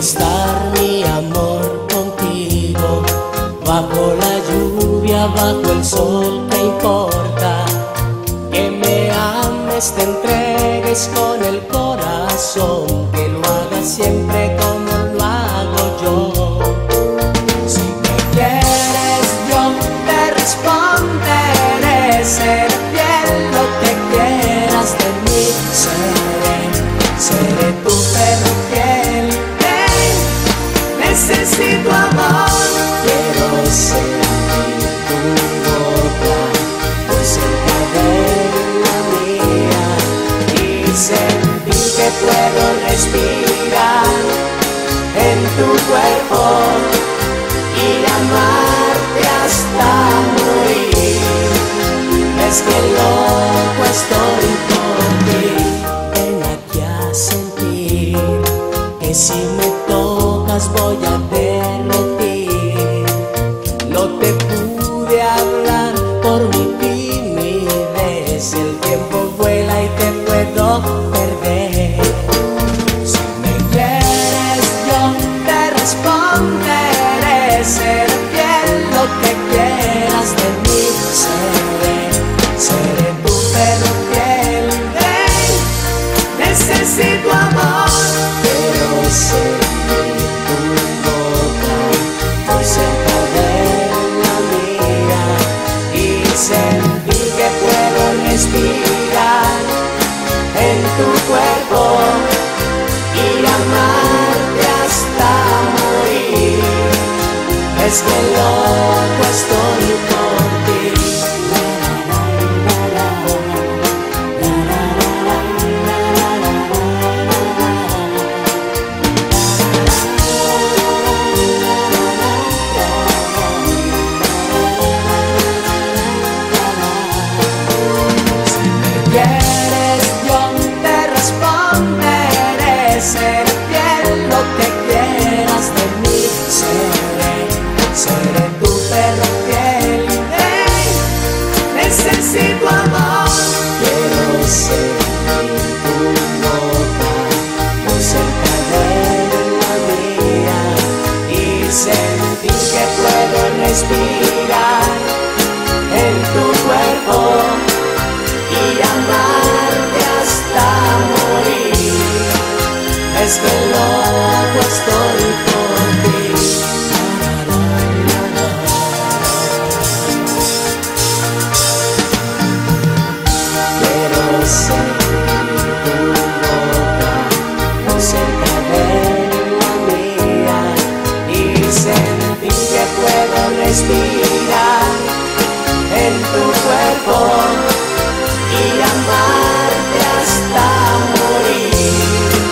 Estar mi amor contigo, bajo la lluvia, bajo el sol, ¿qué importa? Que me ames, te entregues con el corazón, que lo hagas siempre amor, quiero ser tu boca, muy cerca de la mía y sentir que puedo respirar en tu cuerpo y amarte hasta morir. Es que loco estoy por ti. Ven aquí a sentir que si me tocas voy a derretir. Quieras de mí. Seré, seré tu perro fiel. Ven, necesito amor. Quiero sentir tu boca muy cerca de la mía y sentir que puedo respirar en tu cuerpo y amarte hasta morir.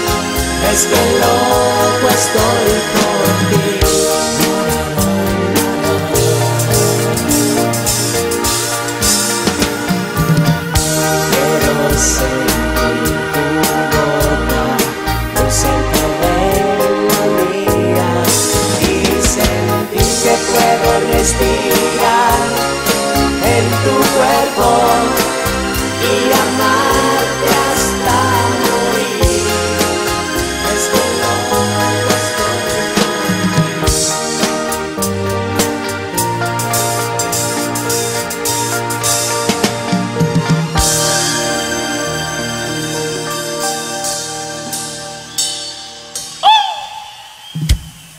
Es que loco estoy